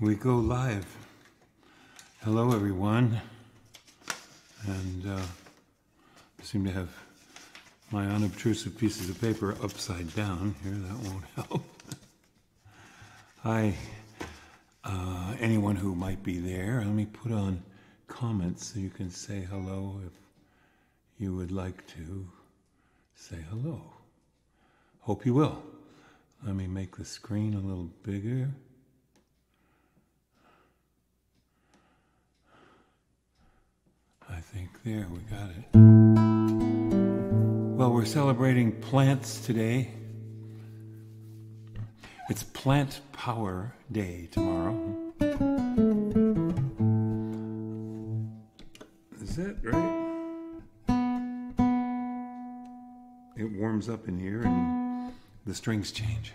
we go live. Hello, everyone. And uh, I seem to have my unobtrusive pieces of paper upside down here. That won't help. Hi, uh, anyone who might be there. Let me put on comments so you can say hello if you would like to say hello. Hope you will. Let me make the screen a little bigger. I think there, we got it. Well, we're celebrating plants today. It's Plant Power Day tomorrow. Is that right? It warms up in here and the strings change.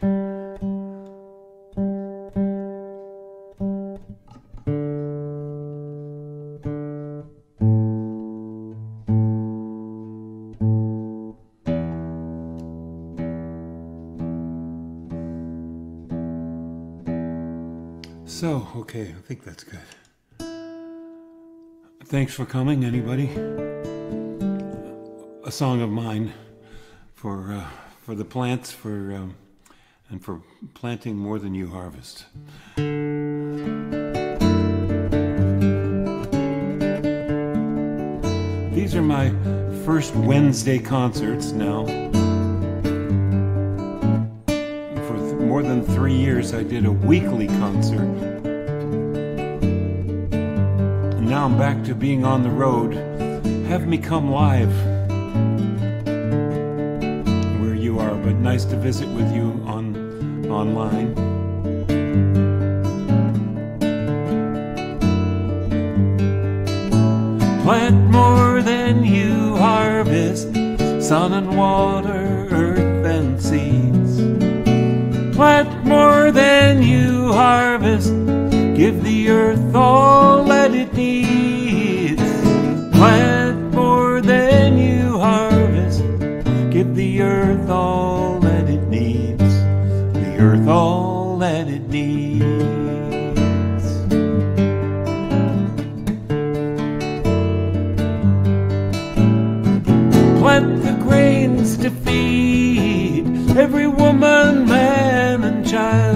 Okay, I think that's good. Thanks for coming, anybody. A song of mine for uh, for the plants, for um, and for planting more than you harvest. These are my first Wednesday concerts now. For more than three years, I did a weekly concert. Now I'm back to being on the road. Have me come live where you are, but nice to visit with you on online. Plant more than you harvest, sun and water, earth and seeds. Plant more than you harvest, give the earth all all that it needs. The earth all that it needs. plant the grains to feed every woman, man, and child.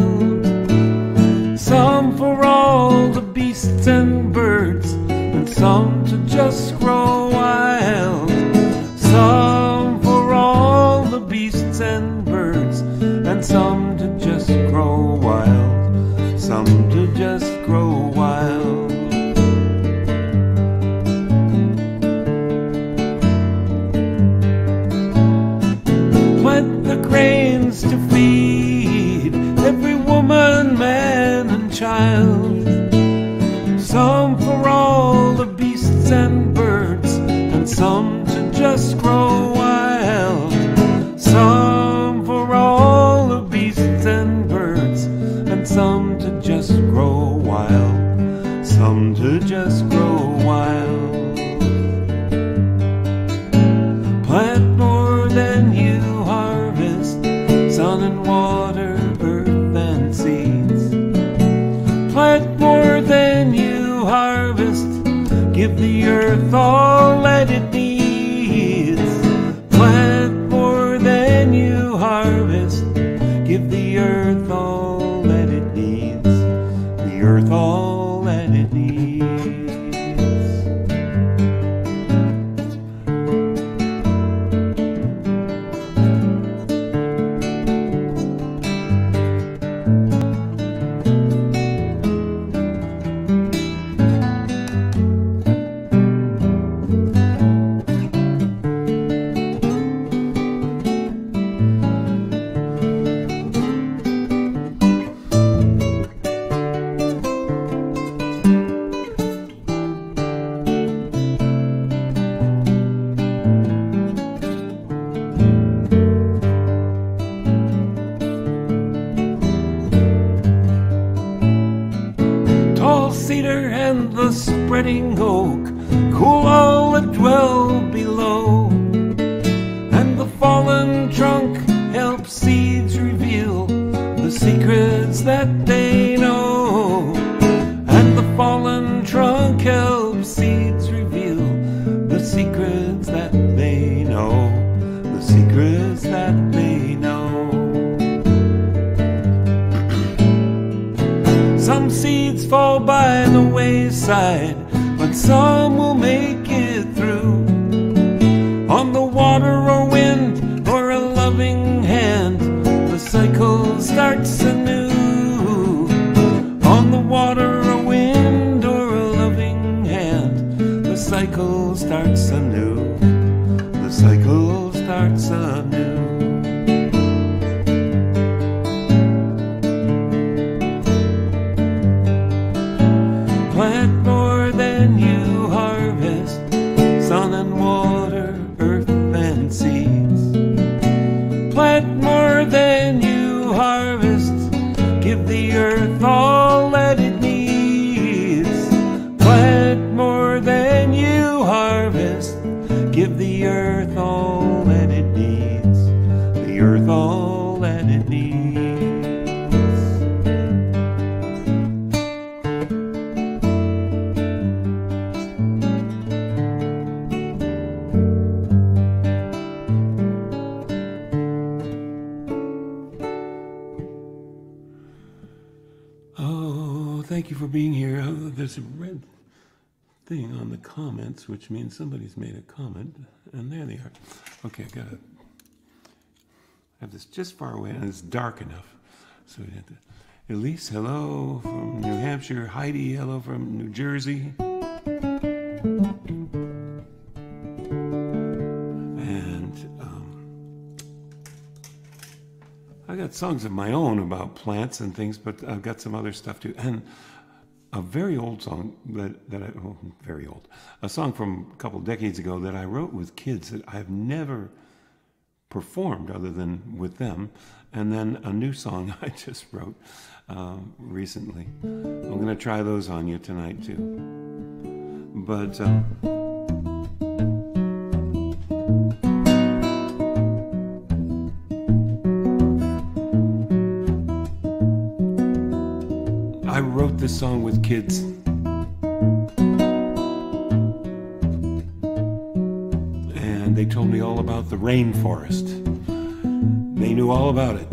Give the earth all that it needs. Comments, which means somebody's made a comment, and there they are. Okay, I gotta have this just far away, and it's dark enough, so we have to. Elise, hello from New Hampshire. Heidi, hello from New Jersey. And um, I got songs of my own about plants and things, but I've got some other stuff too. And a very old song that, that I, oh, very old, a song from a couple decades ago that I wrote with kids that I've never performed other than with them. And then a new song I just wrote um, recently. I'm going to try those on you tonight too. But. Um, this song with kids. And they told me all about the rainforest. They knew all about it.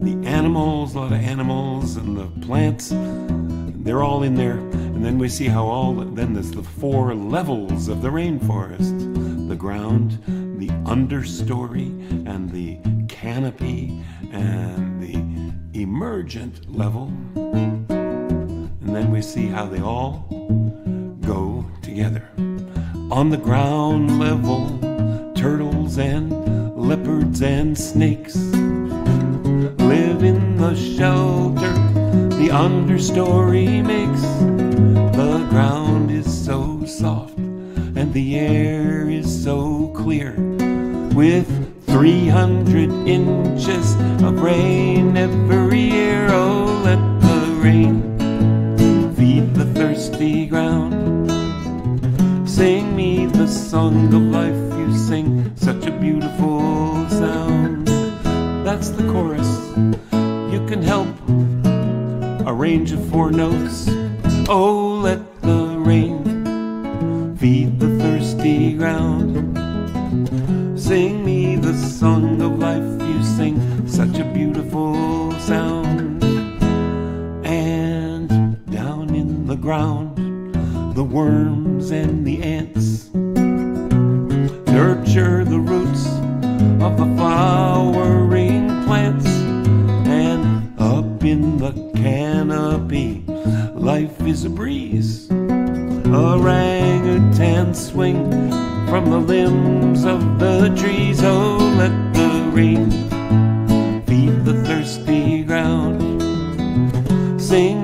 The animals, a lot of animals, and the plants, they're all in there. And then we see how all, then there's the four levels of the rainforest the ground, the understory, and the canopy, and the emergent level. And then we see how they all go together. On the ground level, turtles and leopards and snakes live in the shelter the understory makes. The ground is so soft and the air is so clear with 300 inches of rain every song of life Sing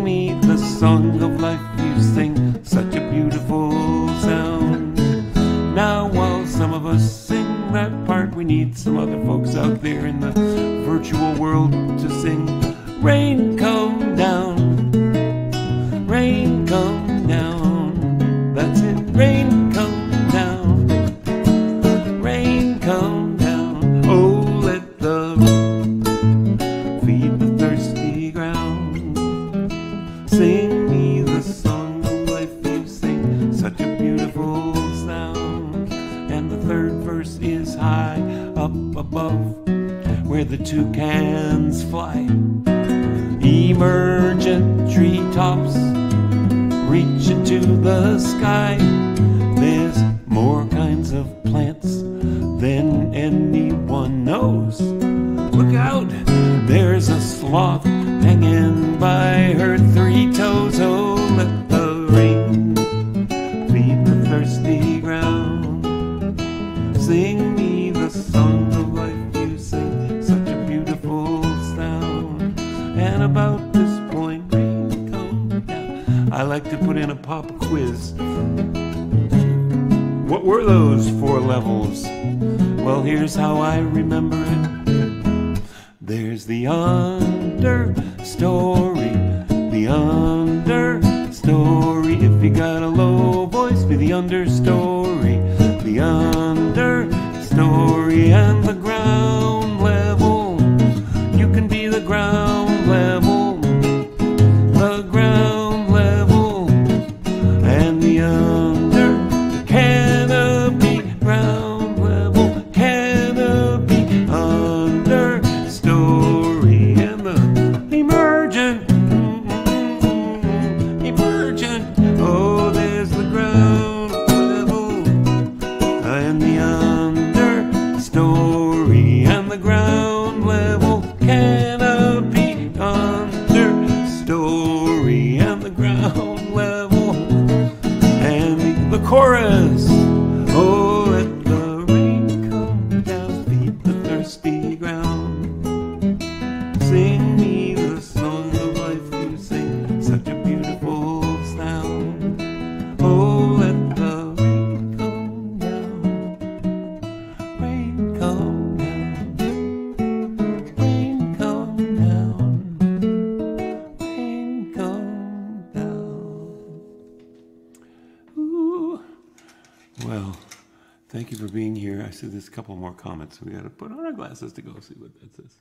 glasses to go see what that says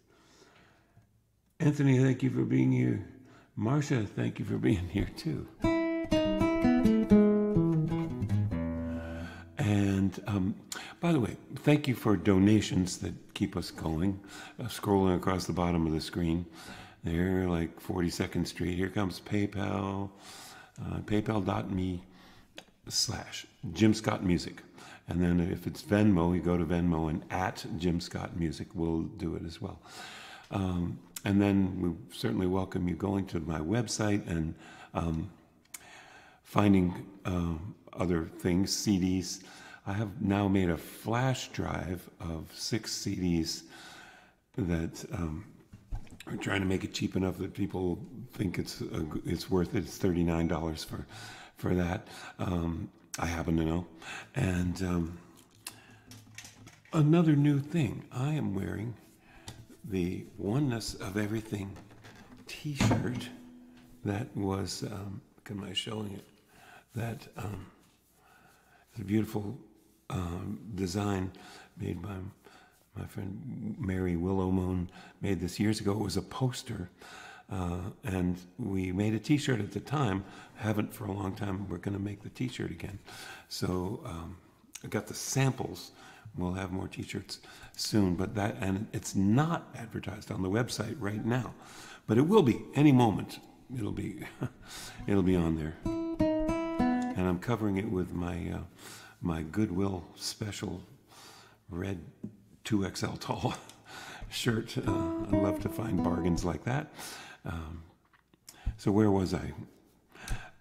anthony thank you for being here marcia thank you for being here too And um, by the way, thank you for donations that keep us going. Uh, scrolling across the bottom of the screen, there, like 42nd Street. Here comes PayPal, uh, PayPal.me slash Jim Scott Music. And then if it's Venmo, you go to Venmo and at Jim Scott Music, we'll do it as well. Um, and then we certainly welcome you going to my website and um, finding um, other things, CDs. I have now made a flash drive of six CDs that um, are trying to make it cheap enough that people think it's a, it's worth it. It's thirty nine dollars for for that. Um, I happen to know, and um, another new thing. I am wearing the oneness of everything T-shirt that was. Um, am I showing it? That um, a beautiful um, design made by my friend Mary Willowmoon. Made this years ago. It was a poster. Uh, and we made a T-shirt at the time. Haven't for a long time. We're going to make the T-shirt again. So um, I got the samples. We'll have more T-shirts soon. But that and it's not advertised on the website right now, but it will be any moment. It'll be it'll be on there. And I'm covering it with my uh, my Goodwill special red 2XL tall shirt. Uh, I love to find bargains like that. Um, so where was I?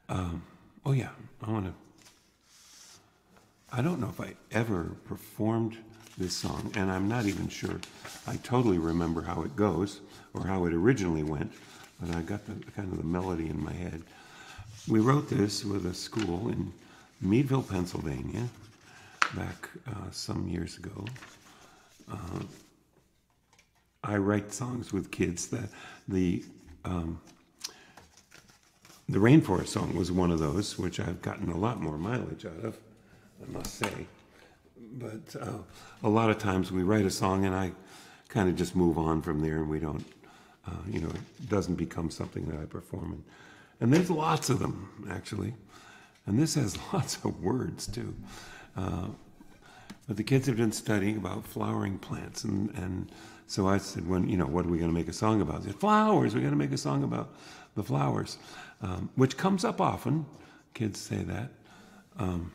Um, oh yeah, I want to. I don't know if I ever performed this song, and I'm not even sure I totally remember how it goes or how it originally went, but I got the kind of the melody in my head. We wrote this with a school in Meadville, Pennsylvania, back uh, some years ago. Uh, I write songs with kids. The the um, the rainforest song was one of those, which I've gotten a lot more mileage out of, I must say. But uh, a lot of times we write a song and I kind of just move on from there, and we don't, uh, you know, it doesn't become something that I perform. And, and there's lots of them actually, and this has lots of words too. Uh, but the kids have been studying about flowering plants and, and So I said, when, you know, what are we going to make a song about? Said, flowers. We're going to make a song about the flowers, um, which comes up often. Kids say that. Um,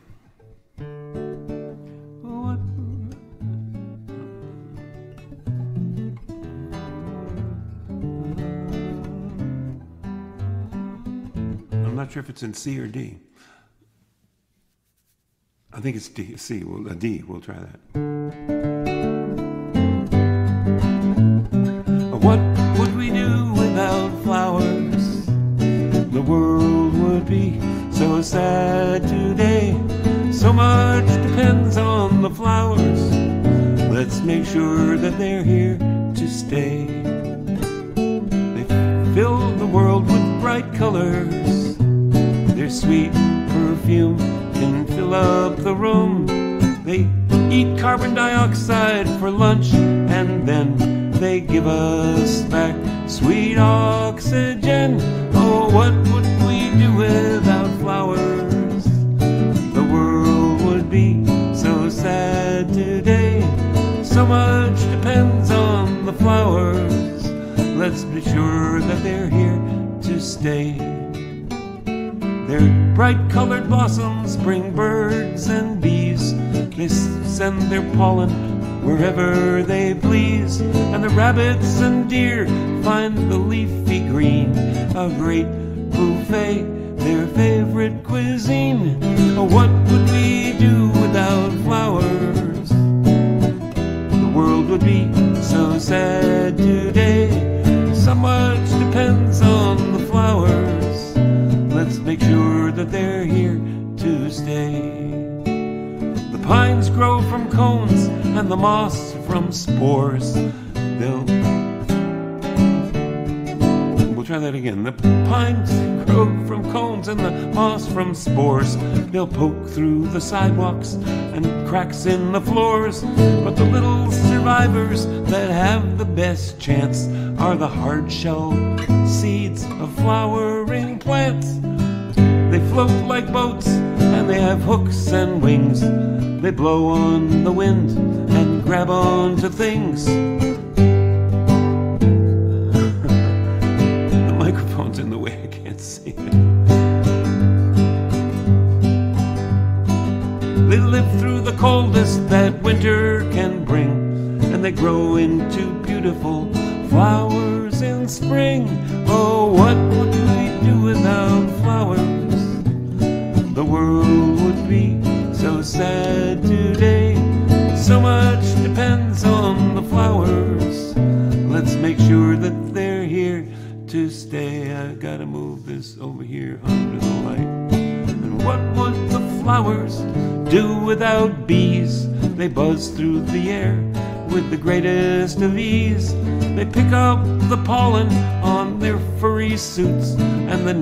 I'm not sure if it's in C or D. I think it's D. C. Well, a D. We'll try that. What would we do without flowers? The world would be so sad today. So much depends on the flowers. Let's make sure that they're here to stay. They fill the world with bright colors. Their sweet perfume up the room. They eat carbon dioxide for lunch and then they give us back sweet oxygen. Oh, what would we do without flowers? The world would be so sad today. So much depends on the flowers. Let's be sure that they're here to stay. Their bright colored blossoms bring birds and bees. They send their pollen wherever they please. And the rabbits and deer find the leafy green a great buffet, their favorite cuisine. Oh, what would we do without flowers? The world would be so sad today. So much depends on the flowers. Let's make sure that they're here to stay. The pines grow from cones and the moss from spores. They'll We'll try that again. The pines grow from cones and the moss from spores. They'll poke through the sidewalks and cracks in the floors. But the little survivors that have the best chance are the hard shell seeds of flowering plants. They float like boats and they have hooks and wings. They blow on the wind and grab onto things.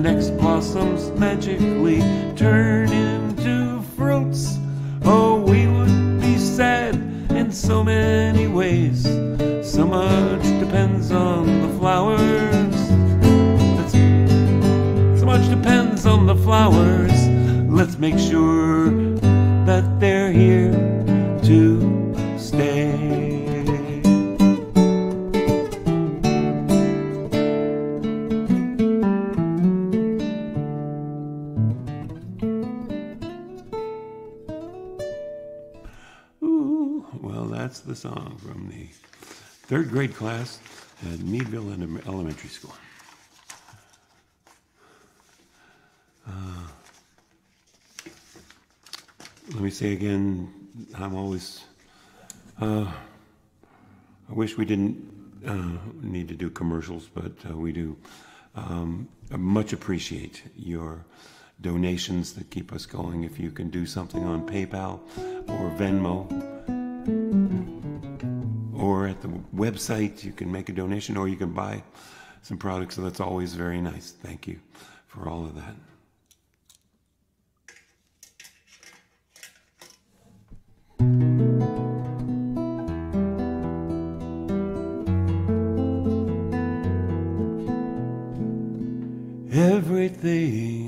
Next blossoms the song from the third grade class at Meadville Elementary School. Uh, let me say again, I'm always, uh, I wish we didn't uh, need to do commercials, but uh, we do. Um, much appreciate your donations that keep us going. If you can do something on PayPal or Venmo, or at the website, you can make a donation or you can buy some products. So that's always very nice. Thank you for all of that. Everything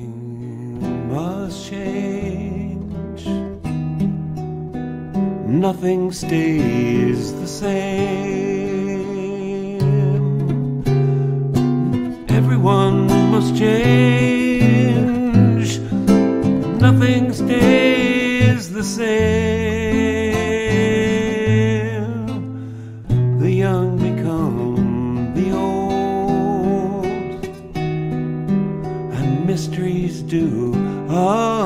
nothing stays the same. Everyone must change, nothing stays the same. The young become the old, and mysteries do. Oh,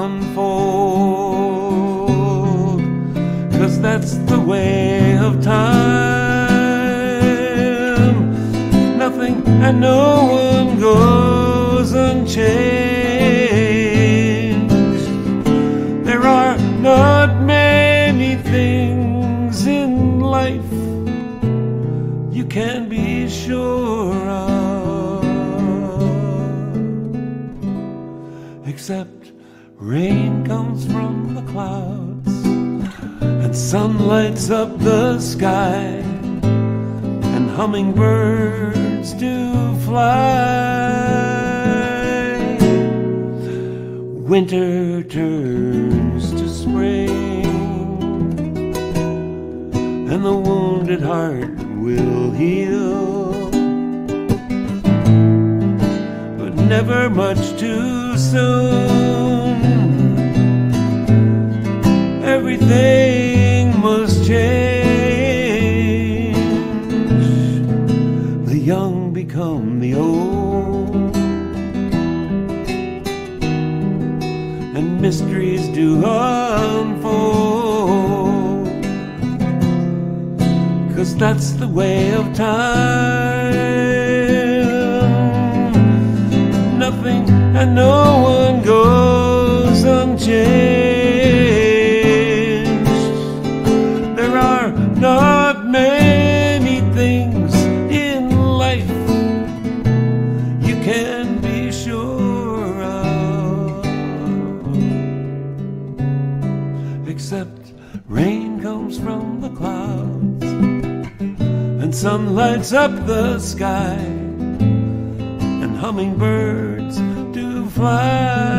and no one goes unchanged. There are not many things in life you can be sure of, except rain comes from the clouds and sun lights up the sky hummingbirds do fly. Winter turns to spring, and the wounded heart will heal. But never much too soon. Everything must change. Mysteries do unfold. Cause that's the way of time. Nothing and no one goes unchanged. Lights up the sky, and hummingbirds do fly.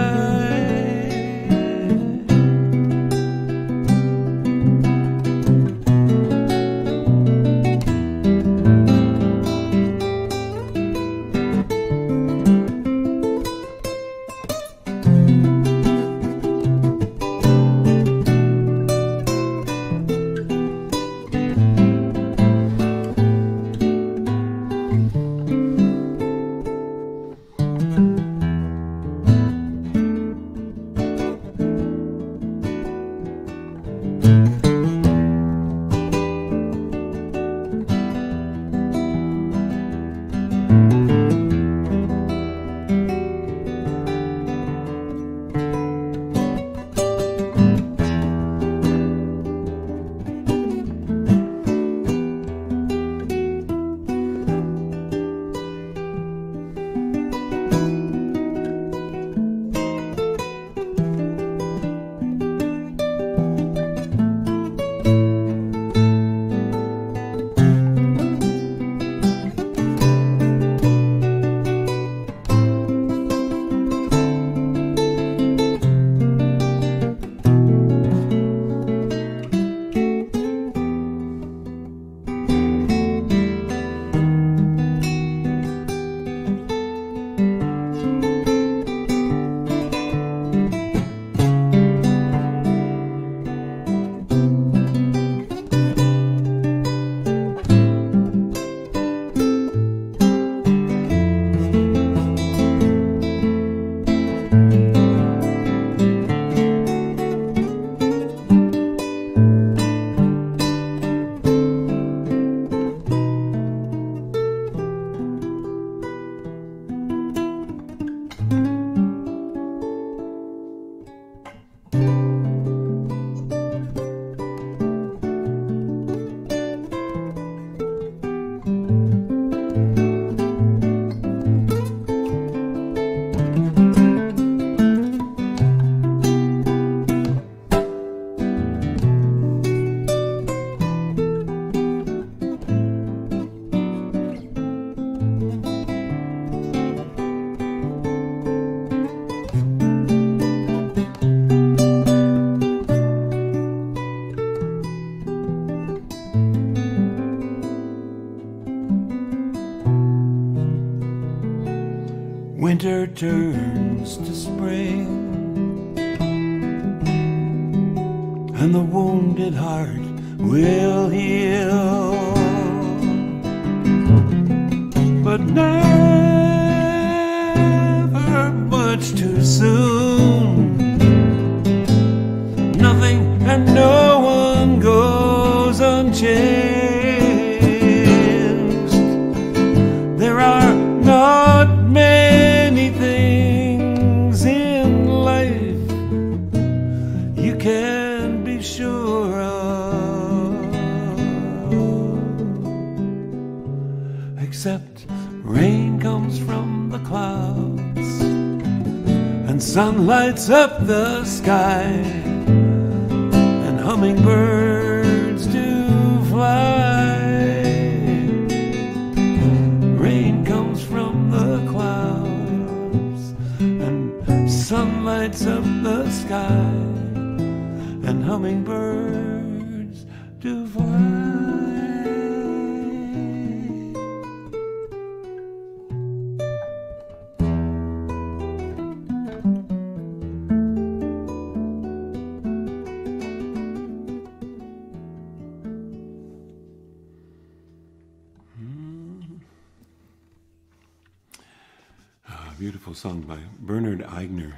Beautiful song by Bernard Ighner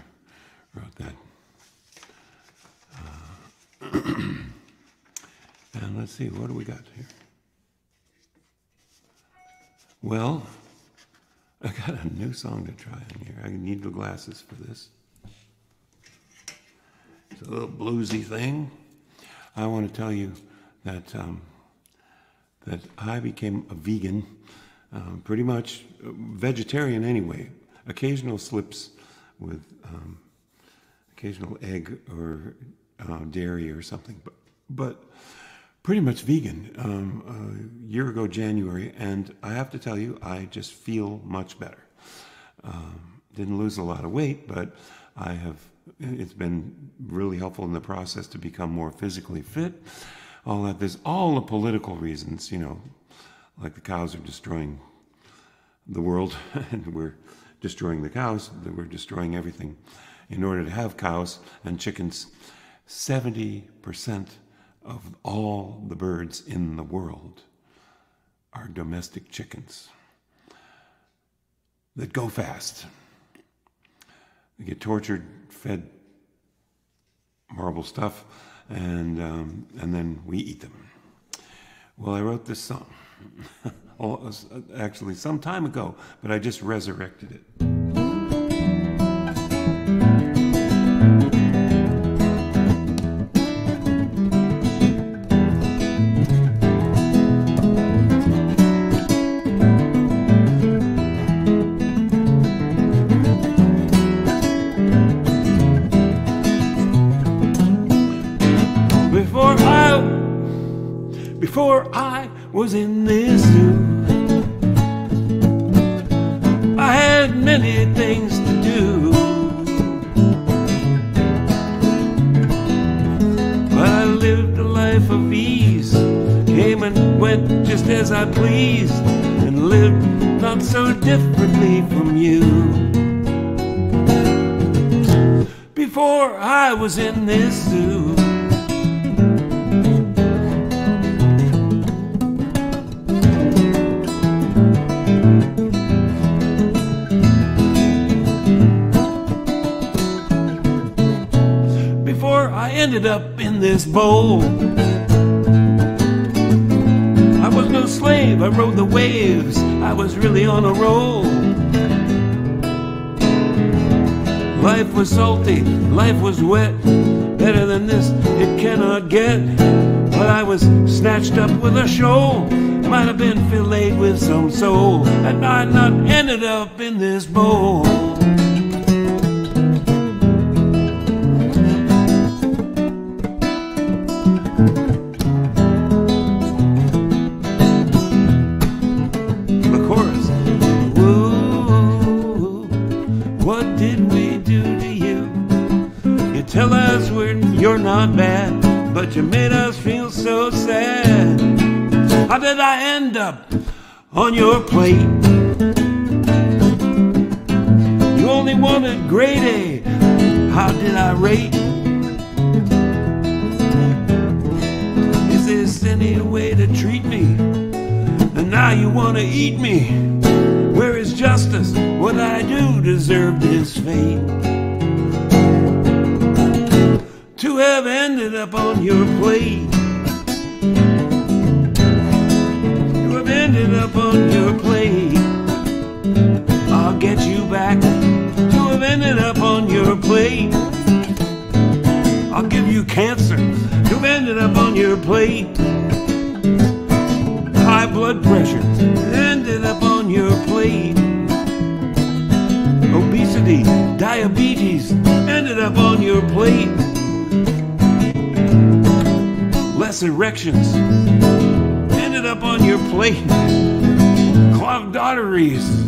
wrote that. Uh, and let's see, what do we got here? Well, I got a new song to try in here. I need the glasses for this. It's a little bluesy thing. I want to tell you that um, that I became a vegan, um, pretty much uh, vegetarian anyway. Occasional slips with um, occasional egg or uh, dairy or something, but but pretty much vegan. Um, a year ago, January, and I have to tell you, I just feel much better. Um, didn't lose a lot of weight, but I have. It's been really helpful in the process to become more physically fit. All that. There's all the political reasons, you know, like the cows are destroying the world, and we're destroying the cows. That we're destroying everything in order to have cows and chickens. Seventy percent of all the birds in the world are domestic chickens that go fast. They get tortured, fed horrible stuff, and um, and then we eat them. Well, I wrote this song, oh, uh, actually some time ago, but I just resurrected it. Before I, before I was in this zoo, I had many things to do. But I lived a life of ease, came and went just as I pleased, and lived not so differently from you. Before I was in this zoo. Ended up in this bowl. I was no slave, I rode the waves, I was really on a roll. Life was salty, life was wet, better than this it cannot get. But I was snatched up with a shoal, might have been filleted with some soul, and I'd not ended up in this bowl. On your plate? You only wanted grade A. How did I rate? Is this any way to treat me? And now you want to eat me? Where is justice? What I do deserve this fate. To have ended up on your plate. Ended up on your plate. I'll get you back. To have ended up on your plate. I'll give you cancer. To have ended up on your plate. High blood pressure. Ended up on your plate. Obesity, diabetes. Ended up on your plate. Less erections. Up on your plate. Clogged arteries.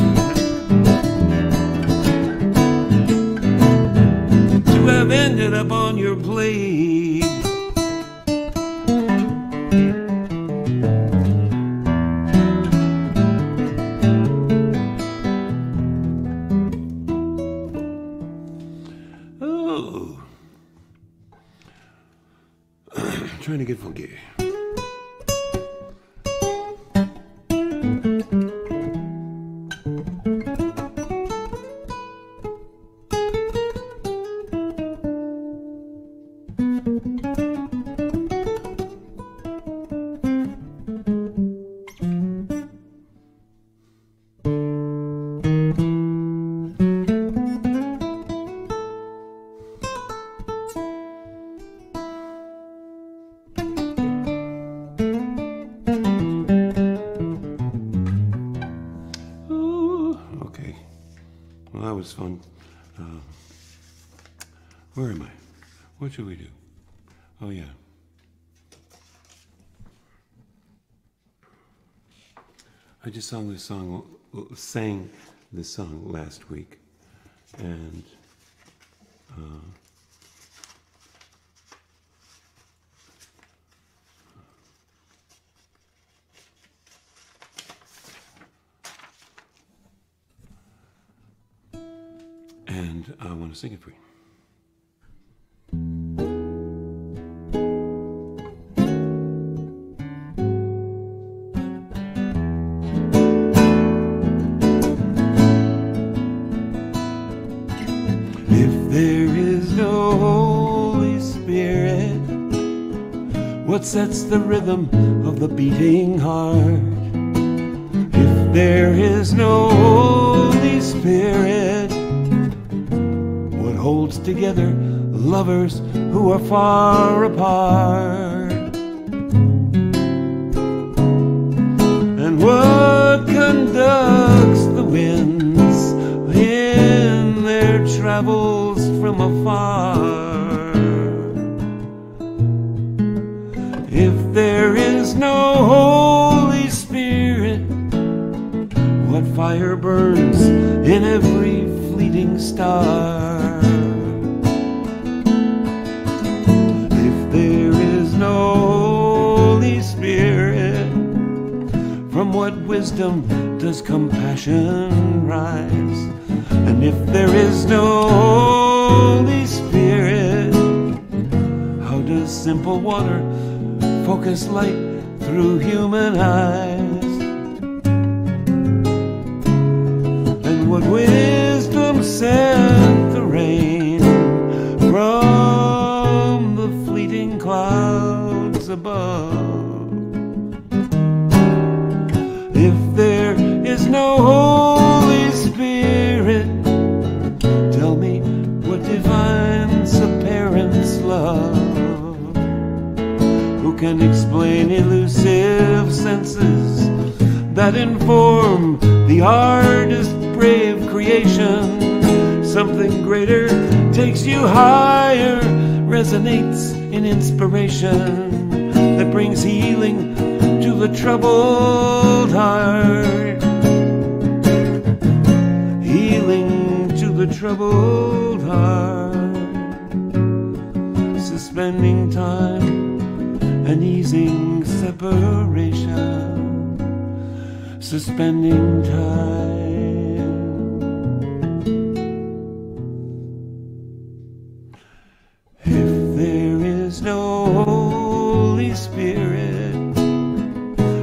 To have ended up on your plate. Was fun. Uh, where am I? What should we do? Oh, yeah. I just sang this song, sang this song last week, and uh, and I want to sing it for you. If there is no Holy Spirit, what sets the rhythm of the beating heart? If there is no together lovers who are far apart? And what conducts the winds in their travels from afar? If there is no Holy Spirit, what fire burns in every fleeting star? Wisdom does compassion rise? And if there is no Holy Spirit, how does simple water focus light through human eyes? That inform the artist's brave creation? Something greater takes you higher, resonates in inspiration that brings healing to the troubled heart. Healing to the troubled heart. Suspending time and easing separation. To spending time. If there is no Holy Spirit,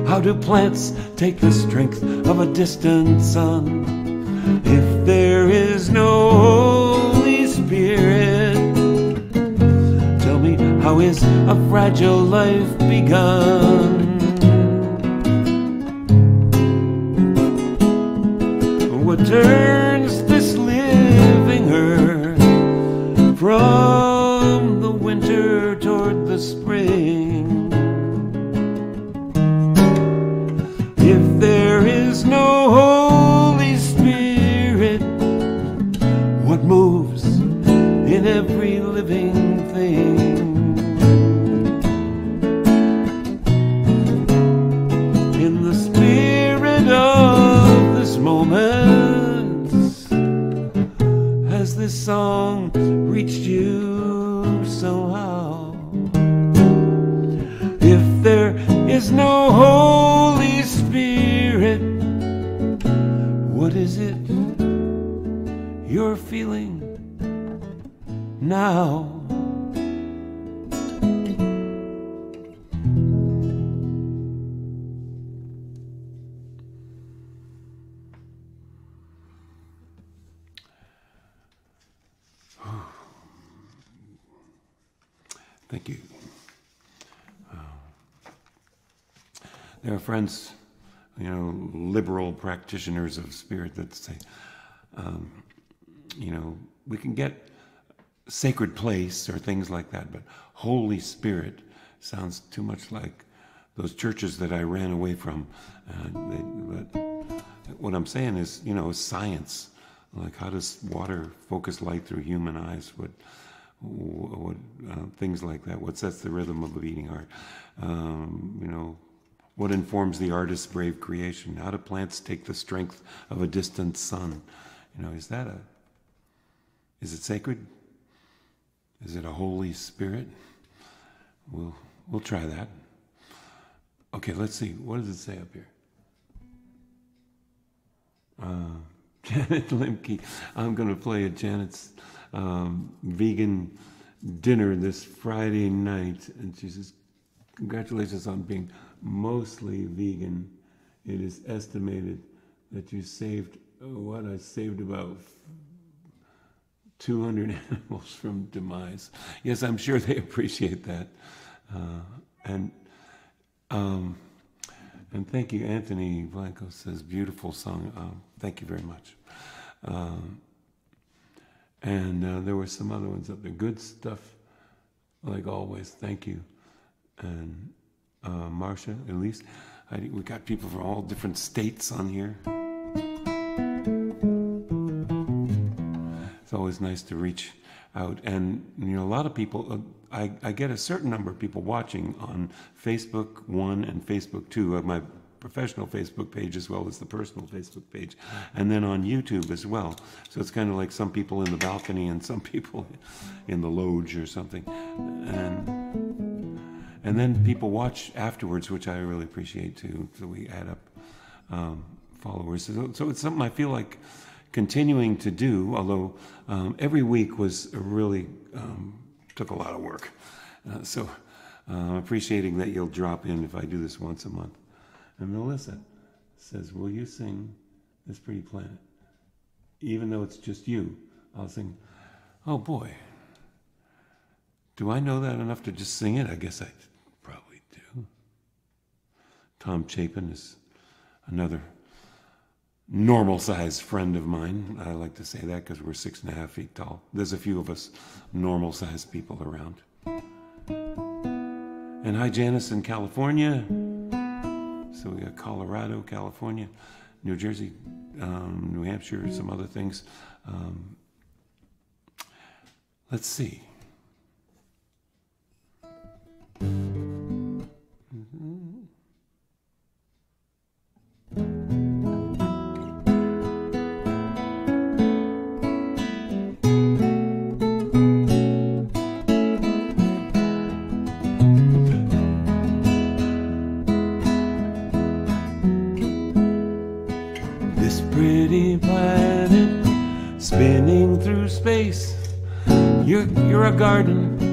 how do plants take the strength of a distant sun? If there is no Holy Spirit, tell me how is a fragile life begun? What friends, you know, liberal practitioners of spirit that say, um, you know, we can get sacred place or things like that, but Holy Spirit sounds too much like those churches that I ran away from. Uh, they, but what I'm saying is, you know, science. Like, how does water focus light through human eyes? What, what uh, things like that? What sets the rhythm of a beating heart? Um, you know, what informs the artist's brave creation? How do plants take the strength of a distant sun? You know, is that a is it sacred? Is it a Holy Spirit? We'll we'll try that. Okay, let's see. What does it say up here? Uh, Janet Limke. I'm going to play at Janet's um, vegan dinner this Friday night, and she says, "Congratulations on being mostly vegan. It is estimated that you saved oh, what I saved about 200 animals from demise. Yes, I'm sure they appreciate that. Uh, and um, and thank you, Anthony Blanco says, beautiful song. Um, thank you very much. Um, and uh, there were some other ones up there. Good stuff, like always. Thank you. And uh, Marcia, Elise. I, we got people from all different states on here. It's always nice to reach out. And, you know, a lot of people, uh, I, I get a certain number of people watching on Facebook 1 and Facebook 2 of my professional Facebook page as well as the personal Facebook page, and then on YouTube as well. So it's kind of like some people in the balcony and some people in the loge or something. And, and then people watch afterwards, which I really appreciate too. So we add up um, followers. So, so it's something I feel like continuing to do, although um, every week was really um, took a lot of work. Uh, so uh, appreciating that you'll drop in if I do this once a month. And Melissa says, Will you sing This Pretty Planet? Even though it's just you, I'll sing, Oh boy, do I know that enough to just sing it? I guess I. Tom Chapin is another normal sized friend of mine. I like to say that because we're six and a half feet tall. There's a few of us normal sized people around. And hi, Janice in California. So we got Colorado, California, New Jersey, um, New Hampshire, some other things. Um, let's see.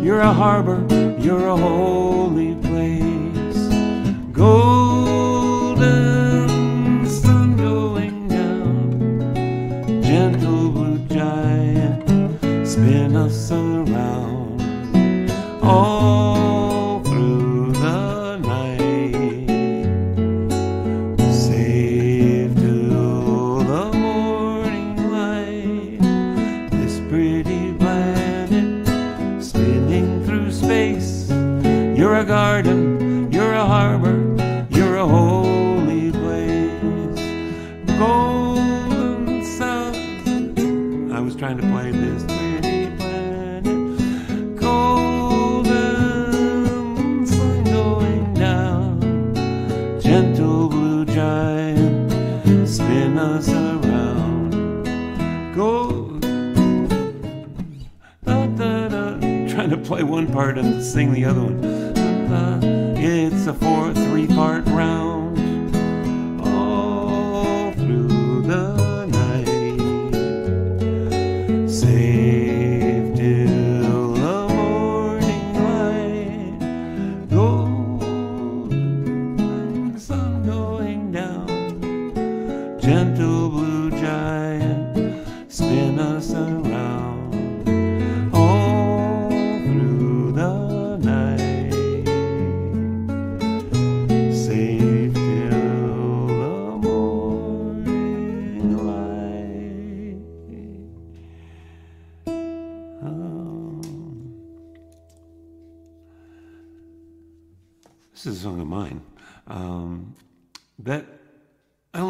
You're a harbor, you're a holy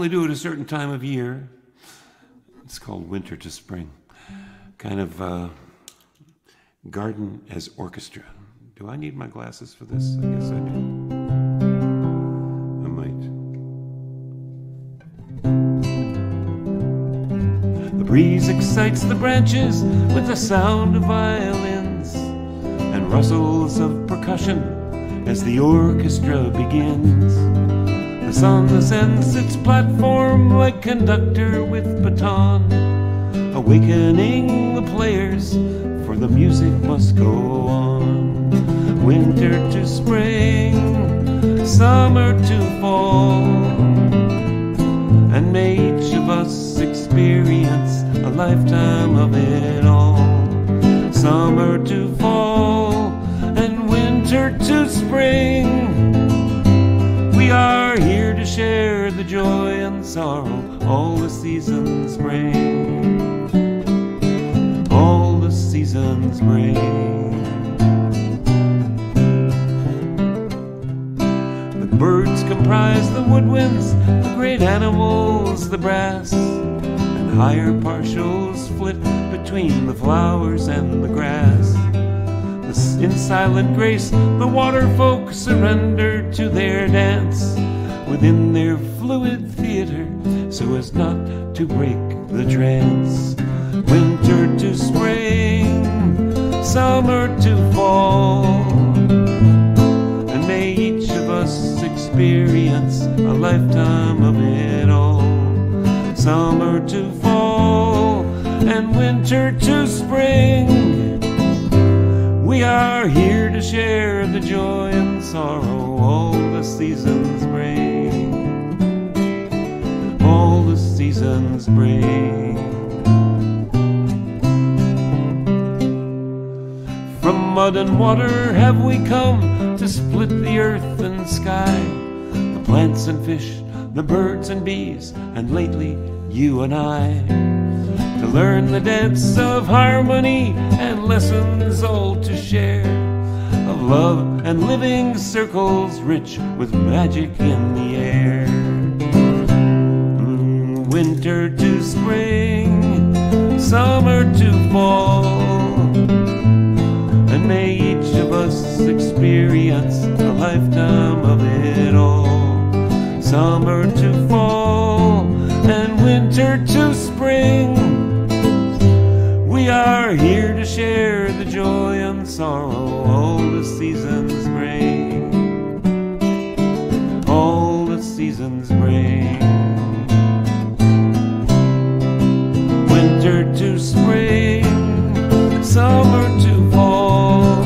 only do it a certain time of year. It's called Winter to Spring. Kind of uh, garden as orchestra. Do I need my glasses for this? I guess I do. I might. The breeze excites the branches with the sound of violins and rustles of percussion as the orchestra begins. The ascends its platform like conductor with baton, awakening the players, for the music must go on. Winter to spring, summer to fall, and may each of us experience a lifetime of it all. Summer to fall, and winter to spring. Joy and sorrow all the seasons bring. All the seasons bring. The birds comprise the woodwinds, the great animals, the brass, and higher partials flit between the flowers and the grass. In silent grace, the water folk surrender to their dance within their fluid theater so as not to break the trance. Winter to spring, summer to fall, and may each of us experience a lifetime of it all. Summer to fall, and winter to spring. We are here to share the joy and sorrow all the seasons seasons bring. From mud and water have we come to split the earth and sky. The plants and fish, the birds and bees, and lately you and I to learn the dance of harmony and lessons all to share of love and living circles rich with magic in the air. Winter to spring, summer to fall, and may each of us experience a lifetime of it all. Summer to fall, and winter to spring. We are here to share the joy and sorrow all the seasons bring. All the seasons to spring, summer to fall,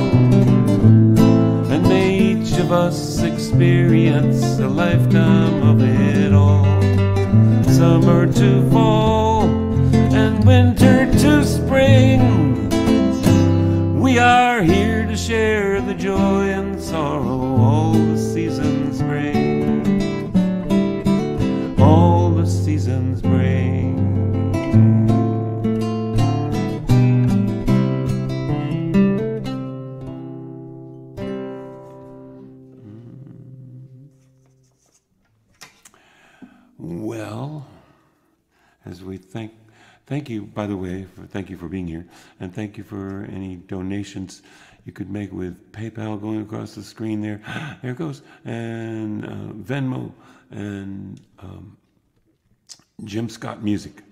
and may each of us experience a lifetime of it all. Summer to fall, and winter to spring. We are here to share the joy and sorrow all the same. Thank you, by the way, for, thank you for being here, and thank you for any donations you could make with PayPal going across the screen there. There it goes, and uh, Venmo and um, Jim Scott Music.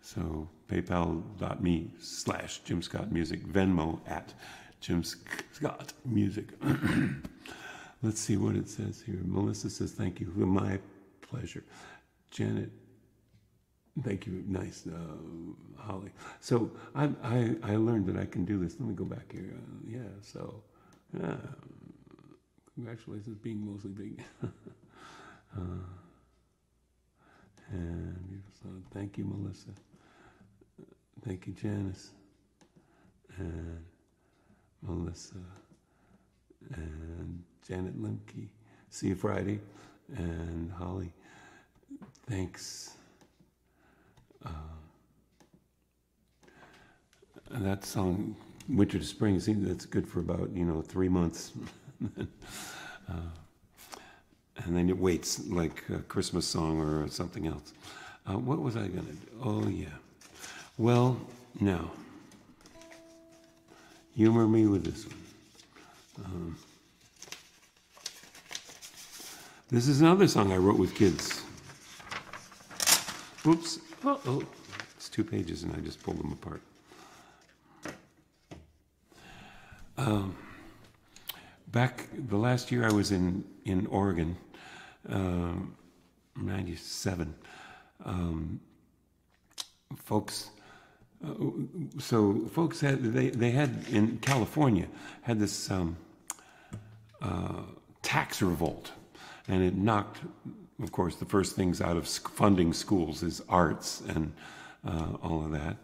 So paypal.me slash Jim Scott Music, Venmo at Jim Scott Music. Let's see what it says here. Melissa says, thank you. My pleasure. Janet, thank you. Nice, uh, Holly. So I, I, I learned that I can do this. Let me go back here. Uh, yeah, so uh, congratulations being mostly big. uh, and thank you, Melissa. Thank you, Janice. And Melissa. And Janet Limke. See you Friday. And Holly, thanks. Uh, that song, Winter to Spring, seems that's good for about, you know, three months. uh, and then it waits like a Christmas song or something else. Uh, what was I going to do? Oh, yeah. Well, now, humor me with this one. Um, this is another song I wrote with kids. Oops. Oh, oh, it's two pages and I just pulled them apart. Um, back the last year I was in, in Oregon, um, 97, um, folks, uh, so folks had, they, they had in California, had this um, uh, tax revolt and it knocked, of course, the first things out of funding schools is arts and uh, all of that.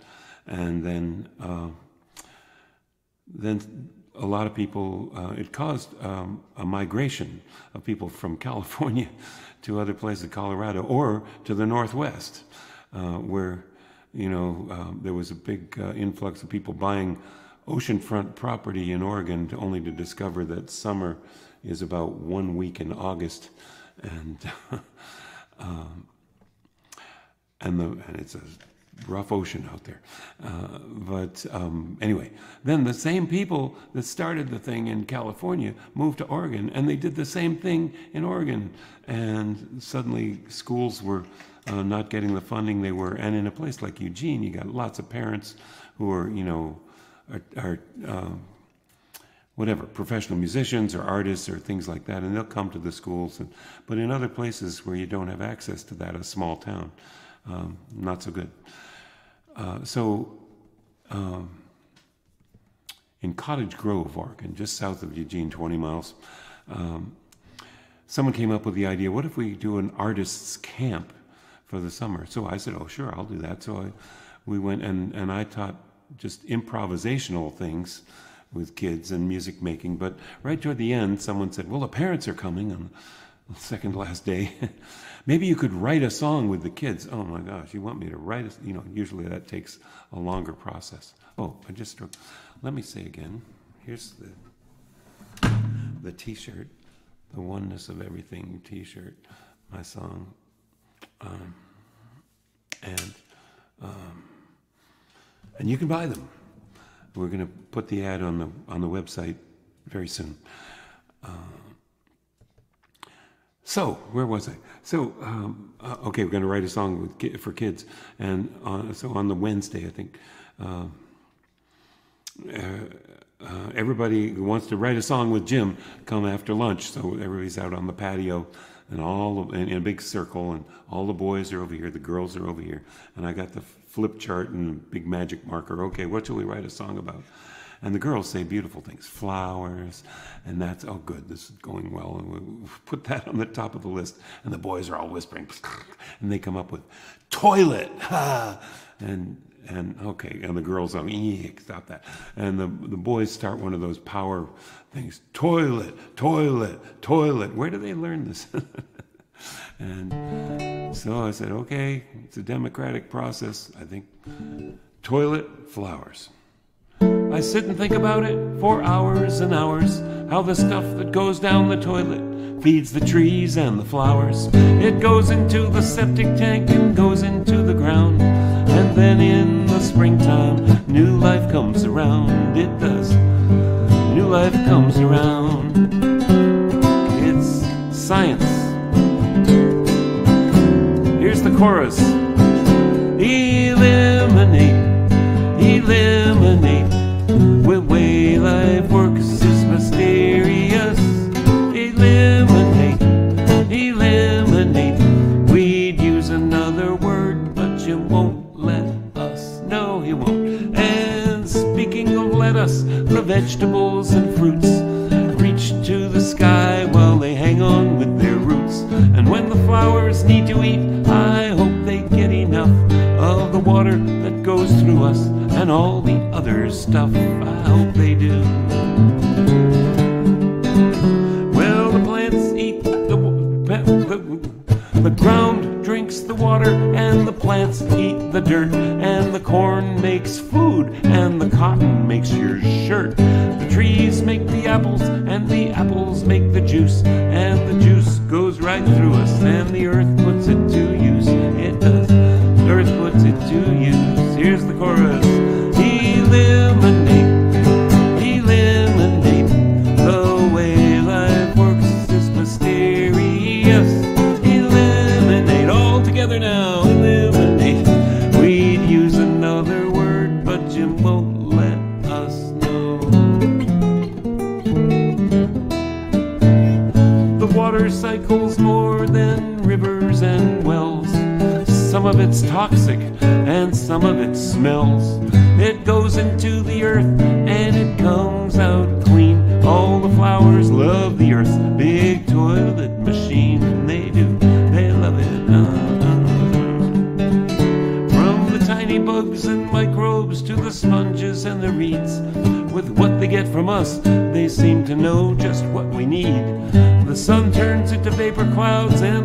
And then, uh, then a lot of people, uh, it caused um, a migration of people from California to other places, Colorado, or to the Northwest, uh, where, you know, um, there was a big uh, influx of people buying oceanfront property in Oregon to, only to discover that summer is about one week in August. And, um, and, the, and it's a rough ocean out there. Uh, but um, anyway, then the same people that started the thing in California moved to Oregon, and they did the same thing in Oregon. And suddenly, schools were uh, not getting the funding they were. And in a place like Eugene, you got lots of parents who are, you know, are, are uh, whatever, professional musicians or artists or things like that, and they'll come to the schools. And, but in other places where you don't have access to that, a small town, um, not so good. Uh, so um, in Cottage Grove, Oregon, just south of Eugene, 20 miles, um, someone came up with the idea, what if we do an artist's camp for the summer? So I said, oh, sure, I'll do that. So I, we went and, and I taught just improvisational things with kids and music making. But right toward the end, someone said, well, the parents are coming on the second last day. Maybe you could write a song with the kids. Oh my gosh, you want me to write a, you know, usually that takes a longer process. Oh, I just. Let me say again. Here's the the t-shirt, the oneness of everything t-shirt, my song. Um, and um, and you can buy them. We're going to put the ad on the on the website very soon. Uh, so where was I? So um, uh, okay, we're going to write a song with, for kids, and uh, so on the Wednesday, I think. Uh, uh, uh, everybody who wants to write a song with Jim come after lunch. So everybody's out on the patio, and all in, in a big circle, and all the boys are over here, the girls are over here, and I got the flip chart and big magic marker. Okay, what shall we write a song about? And the girls say beautiful things, flowers, and that's, oh, good, this is going well. And we put that on the top of the list. And the boys are all whispering, and they come up with toilet, and and okay, and the girls are, stop that. And the, the boys start one of those power things, toilet, toilet, toilet. Where do they learn this? And so I said, okay, it's a democratic process. I think toilet flowers. I sit and think about it for hours and hours. How the stuff that goes down the toilet feeds the trees and the flowers. It goes into the septic tank and goes into the ground. And then in the springtime, new life comes around. It does. New life comes around. It's science. Chorus. Eliminate.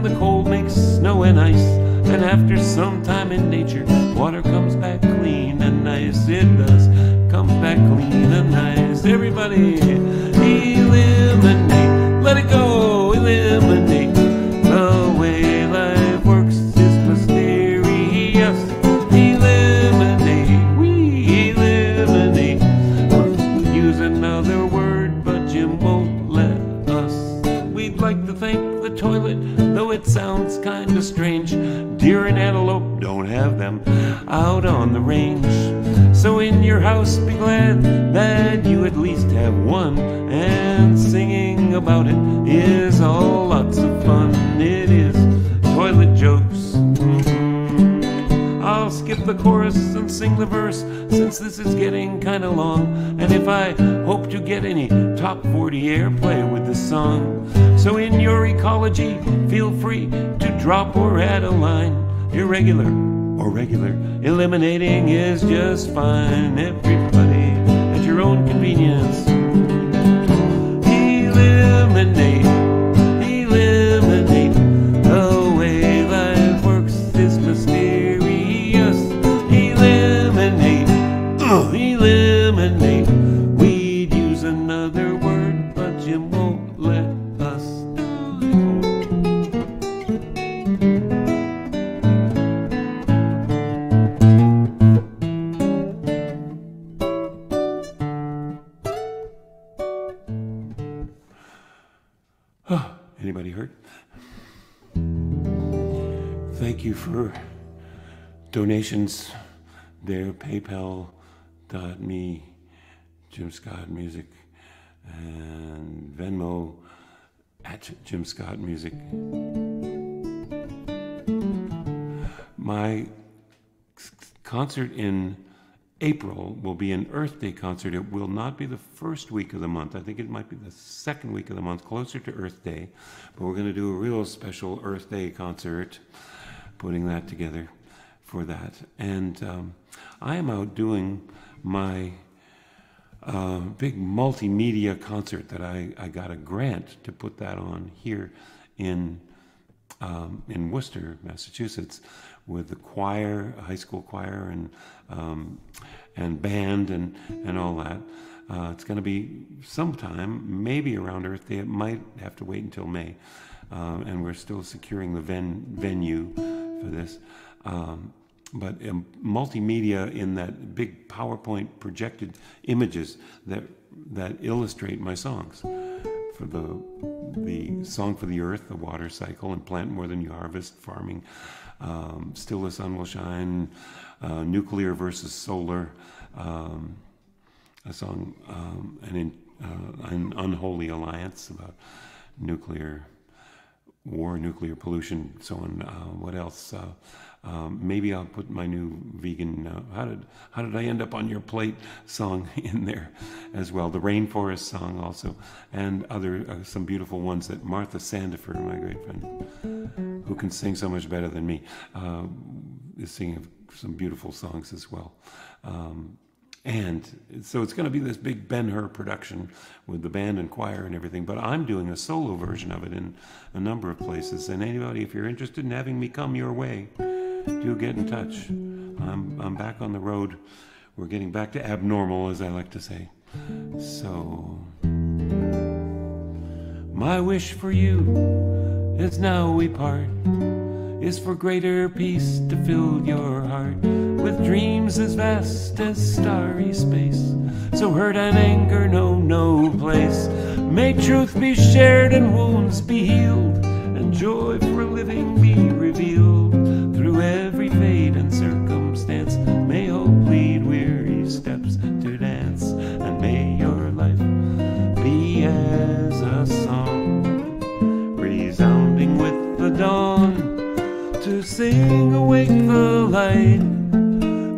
And the cold makes snow and ice. And after some time in nature, water comes back clean and nice. It does, come back clean and nice. Everybody, eliminate, have them out on the range. So in your house, be glad that you at least have one. And singing about it is all lots of fun. It is toilet jokes. Mhm. I'll skip the chorus and sing the verse since this is getting kinda long. And if I hope to get any top 40 airplay with this song. So in your ecology, feel free to drop or add a line. Irregular or regular, eliminating is just fine. Everybody at your own convenience. Eliminate. Donations there, paypal.me, Jim Scott Music, and Venmo at Jim Scott Music. My concert in April will be an Earth Day concert. It will not be the first week of the month. I think it might be the second week of the month, closer to Earth Day. But we're going to do a real special Earth Day concert, putting that together for that. And um, I am out doing my uh, big multimedia concert that I, I got a grant to put that on here in um, in Worcester, Massachusetts, with the choir, high school choir, and um, and band and and all that. Uh, it's going to be sometime, maybe around Earth Day. It might have to wait until May, um, and we're still securing the ven- venue for this. Um, but um, multimedia in that big PowerPoint projected images that that illustrate my songs for the the song for the earth, the water cycle, and plant more than you harvest, farming, um, still the sun will shine, uh, nuclear versus solar, um, a song, um, an, in, uh, an unholy alliance about nuclear war, nuclear pollution, so on. Uh, what else? Um, maybe I'll put my new vegan uh, "How did How did I end up on your plate" song in there as well. The rainforest song also, and other uh, some beautiful ones that Martha Sandiford, my great friend, who can sing so much better than me, uh, is singing some beautiful songs as well. Um, and so it's going to be this big Ben Hur production with the band and choir and everything. But I'm doing a solo version of it in a number of places. And anybody, if you're interested in having me come your way, do get in touch. I'm, I'm back on the road. We're getting back to abnormal, as I like to say. So, my wish for you is now we part is for greater peace to fill your heart with dreams as vast as starry space. So hurt and anger know no place. May truth be shared and wounds be healed, and joy for living be revealed sing awake the light,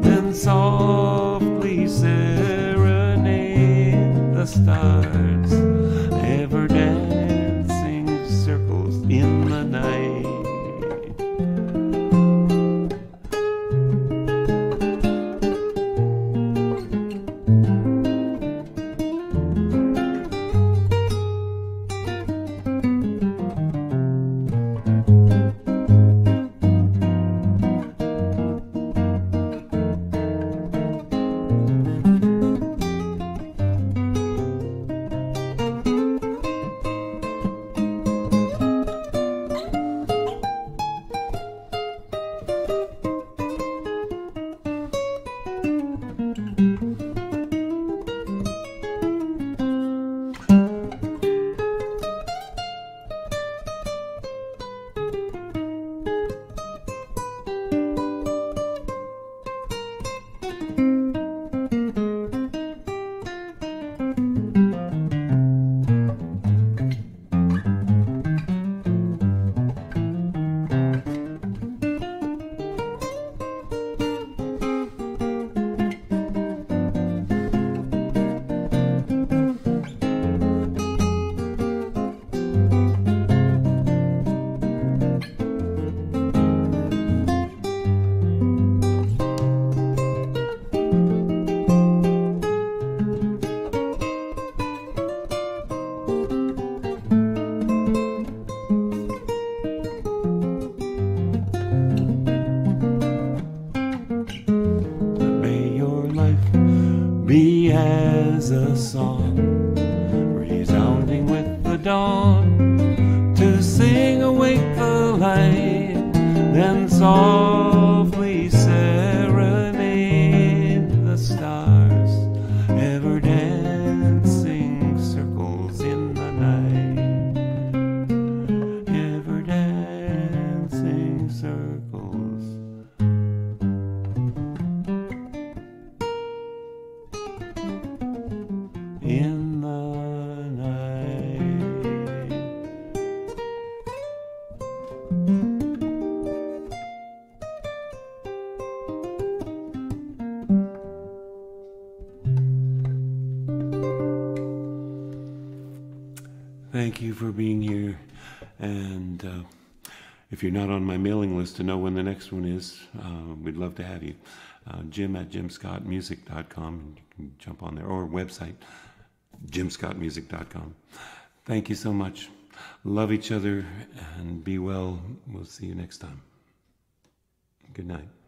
then softly serenade the stars, if you're not on my mailing list to know when the next one is, uh, we'd love to have you. Uh, Jim at jimscottmusic.com. And you can jump on there or website, jimscottmusic.com. Thank you so much. Love each other and be well. We'll see you next time. Good night.